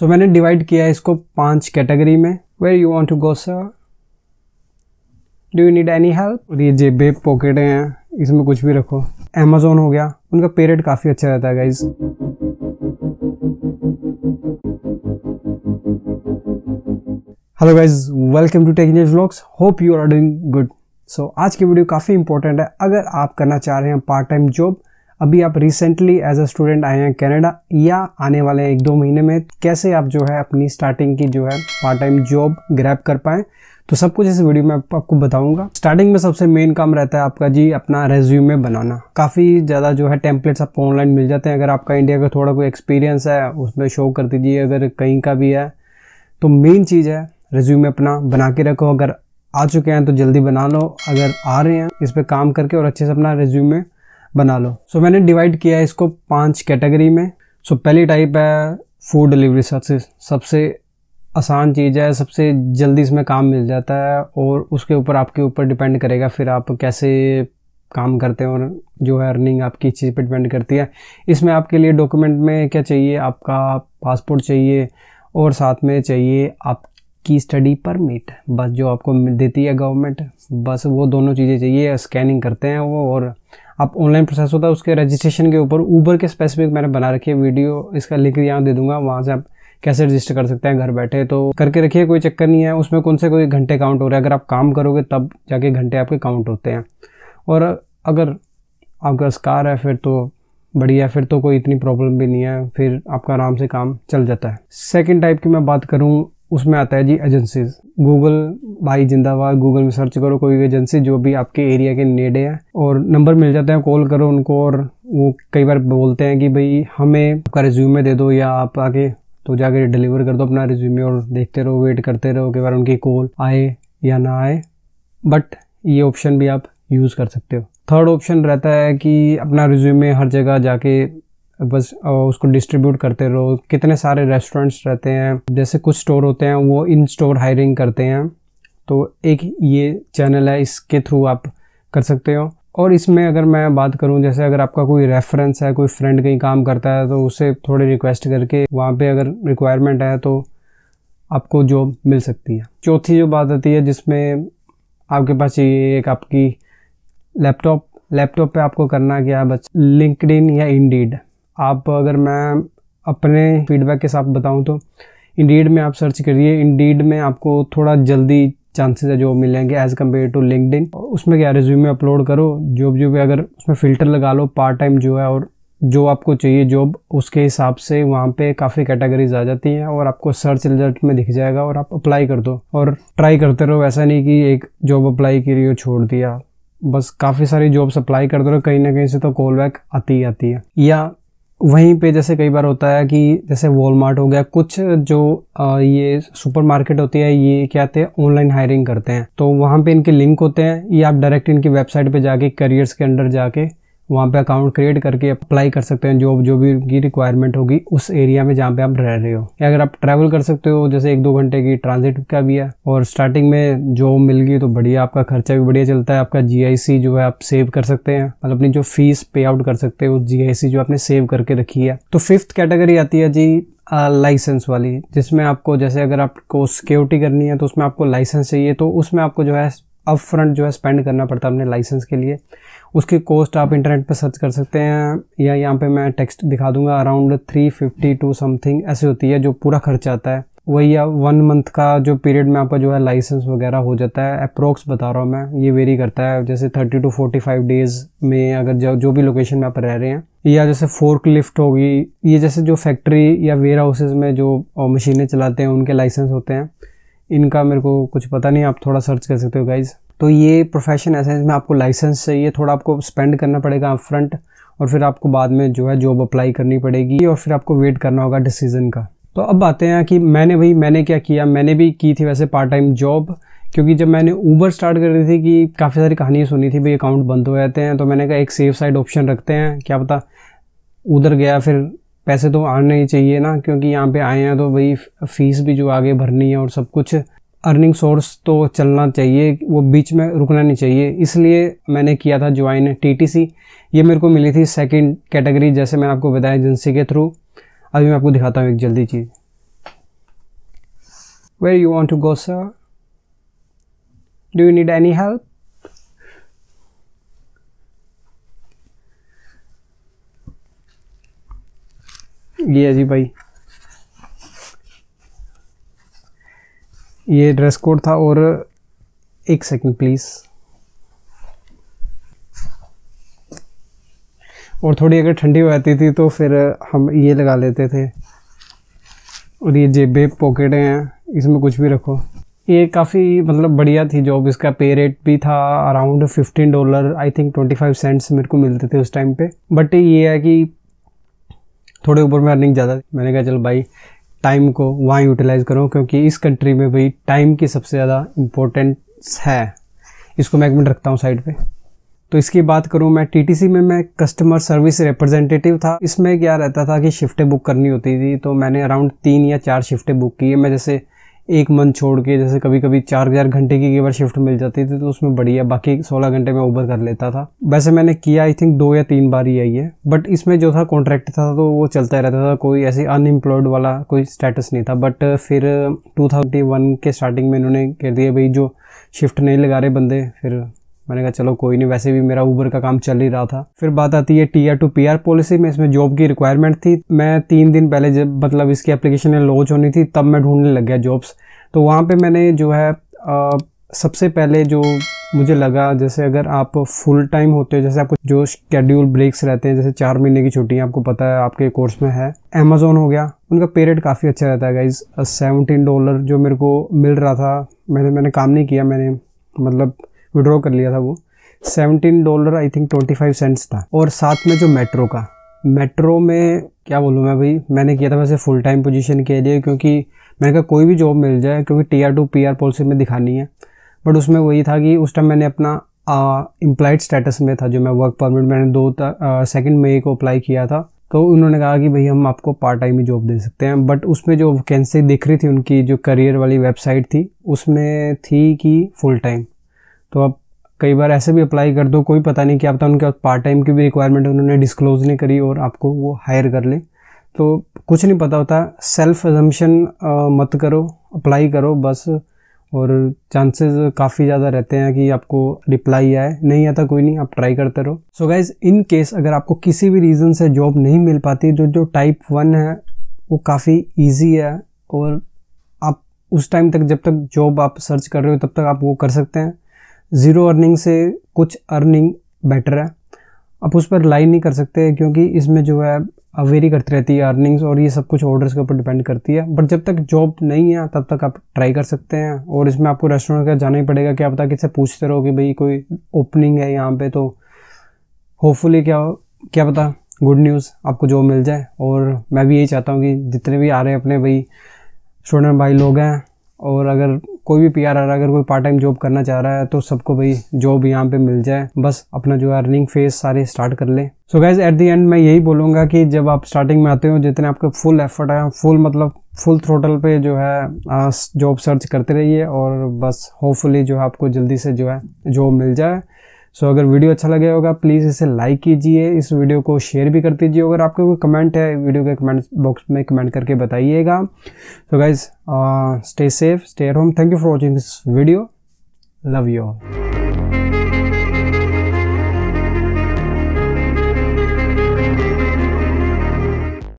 सो मैंने डिवाइड किया है इसको पाँच कैटेगरी में। Where you want to go sir do you need any help और ये जेबे पॉकेट हैं। इसमें कुछ भी रखो। अमेजोन हो गया। उनका पेरेट काफ़ी अच्छा रहता है guys hello guys welcome to tech vlogs hope you are doing good so आज की वीडियो काफ़ी इंपॉर्टेंट है। अगर आप करना चाह रहे हैं पार्ट टाइम जॉब अभी आप रिसेंटली एज अ स्टूडेंट आए हैं कनाडा या आने वाले एक दो महीने में, कैसे आप जो है अपनी स्टार्टिंग की जो है पार्ट टाइम जॉब ग्रैब कर पाएँ? तो सब कुछ इस वीडियो में आपको बताऊँगा। स्टार्टिंग में सबसे मेन काम रहता है आपका जी अपना रेज्यूमे बनाना। काफ़ी ज़्यादा जो है टेम्पलेट्स आपको ऑनलाइन मिल जाते हैं। अगर आपका इंडिया का थोड़ा कोई एक्सपीरियंस है, उसमें शो कर दीजिए। अगर कहीं का भी है तो मेन चीज़ है रेज्यूमे अपना बना के रखो। अगर आ चुके हैं तो जल्दी बना लो। अगर आ रहे हैं, इस पर काम करके और अच्छे से अपना रेज्यूमे बना लो। सो so, मैंने डिवाइड किया है इसको पाँच कैटेगरी में। सो so, पहली टाइप है फ़ूड डिलीवरी सर्विस सबसे आसान चीज़ है सबसे जल्दी इसमें काम मिल जाता है और उसके ऊपर आपके ऊपर डिपेंड करेगा फिर आप कैसे काम करते हैं और जो है अर्निंग आपकी चीज़ पर डिपेंड करती है। इसमें आपके लिए डॉक्यूमेंट में क्या चाहिए? आपका पासपोर्ट चाहिए और साथ में चाहिए आप की स्टडी परमिट बस जो आपको देती है गवर्नमेंट बस वो दोनों चीज़ें चाहिए। स्कैनिंग करते हैं वो और आप ऑनलाइन प्रोसेस होता है, उसके रजिस्ट्रेशन के ऊपर ऊबर के स्पेसिफिक मैंने बना रखी है वीडियो इसका लिंक यहाँ दे दूँगा, वहाँ से आप कैसे रजिस्टर कर सकते हैं, घर बैठे तो करके रखिए, कोई चक्कर नहीं है, उसमें कौन से कोई घंटे काउंट हो रहे हैं, अगर आप काम करोगे तब जाके घंटे आपके काउंट होते हैं। और अगर आपका स्कार है फिर तो बढ़िया, फिर तो कोई इतनी प्रॉब्लम भी नहीं है, फिर आपका आराम से काम चल जाता है। सेकेंड टाइप की मैं बात करूँ उसमें आता है जी एजेंसीज गूगल भाई जिंदाबाद गूगल में सर्च करो कोई एजेंसी जो भी आपके एरिया के नेड़े है और नंबर मिल जाते हैं कॉल करो उनको और वो कई बार बोलते हैं कि भाई हमें आपका रिज्यूमे दे दो या आप आके तो जाके डिलीवर कर दो अपना रिज्यूमे और देखते रहो वेट करते रहो कई बार उनकी कॉल आए या ना आए। बट ये ऑप्शन भी आप यूज़ कर सकते हो। थर्ड ऑप्शन रहता है कि अपना रिज्यूमे हर जगह जाके बस उसको डिस्ट्रीब्यूट करते रहो। कितने सारे रेस्टोरेंट्स रहते हैं, जैसे कुछ स्टोर होते हैं, वो इन स्टोर हायरिंग करते हैं। तो एक ये चैनल है, इसके थ्रू आप कर सकते हो। और इसमें अगर मैं बात करूँ, जैसे अगर आपका कोई रेफरेंस है, कोई फ्रेंड कहीं काम करता है तो उसे थोड़ी रिक्वेस्ट करके वहाँ पे अगर रिक्वायरमेंट है तो आपको जॉब मिल सकती है। चौथी जो बात आती है, जिसमें आपके पास चाहिए एक आपकी लैपटॉप लैपटॉप पे आपको करना क्या बस लिंकड या इंडीड आप अगर मैं अपने फीडबैक के साथ बताऊँ तो इंडीड में आप सर्च करिए। इंडीड में आपको थोड़ा जल्दी चांसेस है जो मिलेंगे एज़ कंपेयर टू लिंकड उसमें क्या रिज्यूमे अपलोड करो। जॉब जो भी अगर उसमें फ़िल्टर लगा लो पार्ट टाइम जो है और जो आपको चाहिए जॉब उसके हिसाब से वहाँ पे काफ़ी कैटेगरीज आ जाती हैं और आपको सर्च रिज़ल्ट में दिख जाएगा और आप अप्लाई कर दो। और ट्राई करते रहो। ऐसा नहीं कि एक जॉब अप्लाई की हो छोड़ दिया। बस काफ़ी सारी जॉब्स अप्लाई करते रहो। कहीं ना कहीं से तो कॉल बैक आती ही आती है। या वहीं पे जैसे कई बार होता है कि जैसे वॉलमार्ट हो गया, कुछ जो ये सुपरमार्केट होती है, ये क्या आते हैं ऑनलाइन हायरिंग करते हैं। तो वहाँ पे इनके लिंक होते हैं, ये आप डायरेक्ट इनकी वेबसाइट पे जाके करियर्स के अंडर जाके वहाँ पे अकाउंट क्रिएट करके अप्लाई कर सकते हैं, जो जो भी उनकी रिक्वायरमेंट होगी उस एरिया में जहाँ पे आप रह रहे हो। या अगर आप ट्रैवल कर सकते हो, जैसे एक दो घंटे की ट्रांजिट का भी है, और स्टार्टिंग में जॉब मिल गई तो बढ़िया, आपका खर्चा भी बढ़िया चलता है, आपका जीआईसी जो है आप सेव कर सकते हैं। मतलब अपनी जो फ़ीस पे आउट कर सकते हो जी जो आपने सेव करके रखी है। तो फिफ्थ कैटेगरी आती है जी लाइसेंस वाली, जिसमें आपको जैसे अगर आपको सिक्योरिटी करनी है तो उसमें आपको लाइसेंस चाहिए तो उसमें आपको जो है अप फ्रंट जो है स्पेंड करना पड़ता है अपने लाइसेंस के लिए। उसकी कॉस्ट आप इंटरनेट पर सर्च कर सकते हैं, या यहाँ पे मैं टेक्स्ट दिखा दूँगा around three fifty two something ऐसे होती है जो पूरा खर्च आता है। वही या वन मंथ का जो पीरियड में आपका जो है लाइसेंस वगैरह हो जाता है अप्रोक्स बता रहा हूँ मैं, ये वेरी करता है। जैसे thirty two forty five days में अगर जो जो भी लोकेशन में आप रह रहे हैं, या जैसे फोर्क लिफ्ट होगी, ये जैसे जो फैक्ट्री या वेयर हाउसेज में जो मशीनें चलाते हैं, उनके लाइसेंस होते हैं इनका मेरे को कुछ पता नहीं, आप थोड़ा सर्च कर सकते हो गाइज़ तो ये प्रोफेशन ऐसा है इसमें आपको लाइसेंस चाहिए, थोड़ा आपको स्पेंड करना पड़ेगा फ्रंट और फिर आपको बाद में जो है जॉब अप्लाई करनी पड़ेगी और फिर आपको वेट करना होगा डिसीज़न का. तो अब आते हैं कि मैंने भाई, मैंने क्या किया? मैंने भी की थी वैसे पार्ट टाइम जॉब क्योंकि जब मैंने ऊबर स्टार्ट कर रही थी कि काफ़ी सारी कहानियाँ सुनी थी, भाई अकाउंट बंद हो जाते हैं तो मैंने कहा एक सेफ़ साइड ऑप्शन रखते हैं, क्या पता उधर गया, फिर पैसे तो आने ही चाहिए ना, क्योंकि यहाँ पे आए हैं तो भाई फ़ीस भी जो आगे भरनी है और सब कुछ अर्निंग सोर्स तो चलना चाहिए, वो बीच में रुकना नहीं चाहिए इसलिए मैंने किया था ज्वाइन टीटीसी ये मेरे को मिली थी सेकंड कैटेगरी जैसे मैंने आपको बताया एजेंसी के थ्रू अभी मैं आपको दिखाता हूँ एक जल्दी चीज़ where you want to go sir? Do you need any help? ये जी भाई। ये ड्रेस कोड था और एक सेकंड प्लीज़ और थोड़ी अगर ठंडी हो जाती थी तो फिर हम ये लगा लेते थे। और ये जेबे पॉकेट हैं, इसमें कुछ भी रखो। ये काफ़ी मतलब बढ़िया थी जॉब इसका पे रेट भी था around fifteen dollar I think twenty five cents मेरे को मिलते थे उस टाइम पे। बट ये है कि थोड़े ऊपर में अर्निंग ज़्यादा मैंने कहा, चल भाई टाइम को वहाँ यूटिलाइज करो, क्योंकि इस कंट्री में भाई टाइम की सबसे ज़्यादा इम्पोर्टेंस है। इसको मैं एक मिनट रखता हूँ साइड पे। तो इसकी बात करूँ मैं टीटीसी में मैं कस्टमर सर्विस रिप्रेजेंटेटिव था। इसमें क्या रहता था कि शिफ्टें बुक करनी होती थी तो मैंने अराउंड तीन या चार शिफ्टें बुक की है मैं जैसे एक मंथ छोड़ के, जैसे कभी कभी चार चार घंटे की कई बार शिफ्ट मिल जाती थी तो उसमें बढ़िया, बाकी सोलह घंटे में ओवर कर लेता था। वैसे मैंने किया आई थिंक दो या तीन बार ही आई है। बट इसमें जो था कॉन्ट्रैक्ट था तो वो चलता रहता था, कोई ऐसे अनएम्प्लॉयड वाला कोई स्टेटस नहीं था। बट फिर टू के स्टार्टिंग में इन्होंने कह दिया, भाई जो शिफ्ट नहीं लगा रहे बंदे, फिर मैंने कहा, चलो, कोई नहीं, वैसे भी मेरा ऊबर का काम चल ही रहा था। फिर बात आती है T R two P R policy में, इसमें जॉब की रिक्वायरमेंट थी। मैं तीन दिन पहले जब मतलब इसकी एप्लीकेशन लॉन्च होनी थी, तब मैं ढूँढने लग गया जॉब्स तो वहाँ पर मैंने जो है सबसे पहले जो मुझे लगा, जैसे अगर आप फुल टाइम होते हो, जैसे आपको जो शेड्यूल ब्रेक्स रहते हैं, जैसे चार महीने की छुट्टियाँ, आपको पता है, आपके कोर्स में है अमेजोन हो गया, उनका पे काफ़ी अच्छा रहता है गाइज़ सेवनटीन डॉलर जो मेरे को मिल रहा था, मैंने मैंने काम नहीं किया, मैंने मतलब विड्रॉ कर लिया था वो। Seventeen dollar, I think, twenty five cents था। और साथ में जो मेट्रो का, मेट्रो में क्या बोलूँ मैं भाई, मैंने किया था वैसे फुल टाइम पोजीशन के लिए, क्योंकि मैंने कहा कोई भी जॉब मिल जाए, क्योंकि T R two P R policy में दिखानी है। बट उसमें वही था कि उस टाइम मैंने अपना इम्प्लाइड स्टेटस में था, जो मैं वर्क परमिट मैंने दो सेकेंड मई को अप्लाई किया था। तो उन्होंने कहा कि भाई हम आपको पार्ट टाइम ही जॉब दे सकते हैं। बट उसमें जो वैकेंसी दिख रही थी उनकी, जो करियर वाली वेबसाइट थी, उसमें थी कि फुल टाइम तो आप कई बार ऐसे भी अप्लाई कर दो, कोई पता नहीं क्या पता उनके पार्ट टाइम की भी रिक्वायरमेंट उन्होंने डिस्क्लोज नहीं करी और आपको वो हायर कर ले। तो कुछ नहीं पता होता सेल्फ एजम्पन मत करो अप्लाई करो बस। और चांसेस काफ़ी ज़्यादा रहते हैं कि आपको रिप्लाई आए, नहीं आता कोई नहीं, आप ट्राई करते रहो। सो गाइज़ इन केस अगर आपको किसी भी रीज़न से जॉब नहीं मिल पाती, जो जो टाइप वन है, वो काफ़ी ईजी है और आप उस टाइम तक जब तक जॉब आप सर्च कर रहे हो, तब तक आप वो कर सकते हैं। ज़ीरो अर्निंग से कुछ अर्निंग बेटर है। आप उस पर लाइन नहीं कर सकते क्योंकि इसमें जो है वेरी करती रहती है अर्निंग्स और ये सब कुछ ऑर्डर्स के ऊपर डिपेंड करती है। बट जब तक जॉब नहीं है, तब तक आप ट्राई कर सकते हैं और इसमें आपको रेस्टोरेंट का जाना ही पड़ेगा क्या पता किससे पूछते रहो कि भाई कोई ओपनिंग है यहाँ पे तो होपफुली क्या क्या पता गुड न्यूज़ आपको जॉब मिल जाए। और मैं भी यही चाहता हूँ कि जितने भी आ रहे हैं अपने भाई स्टूडेंट भाई लोग हैं और अगर कोई भी पी आर अगर कोई पार्ट टाइम जॉब करना चाह रहा है तो सबको भाई जॉब यहाँ पे मिल जाए। बस अपना जो है अर्निंग फ़ेज़ सारे स्टार्ट कर ले। So guys at the end मैं यही बोलूँगा कि जब आप स्टार्टिंग में आते हो, जितने आपके फुल एफर्ट है फुल मतलब फुल थ्रोटल पे जो है जॉब सर्च करते रहिए और बस होपफुली जो है आपको जल्दी से जो है जॉब मिल जाए। सो अगर वीडियो अच्छा लगे होगा प्लीज़ इसे लाइक कीजिए, इस वीडियो को शेयर भी कर दीजिए। अगर आपके कोई कमेंट है, वीडियो के कमेंट बॉक्स में कमेंट करके बताइएगा। So guys stay safe stay at home thank you for watching this video love you all